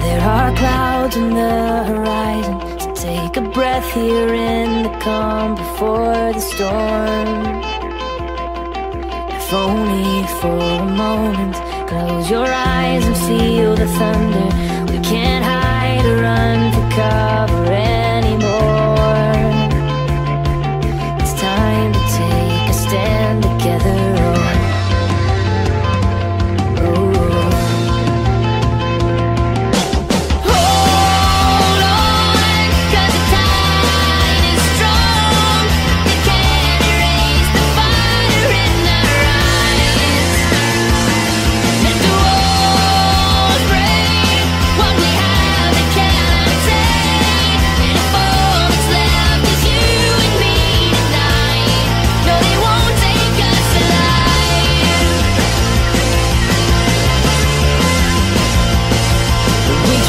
There are clouds on the horizon, so take a breath here in the calm before the storm. If only for a moment, close your eyes and feel the thunder. We can't hide or run for cover.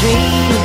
dream.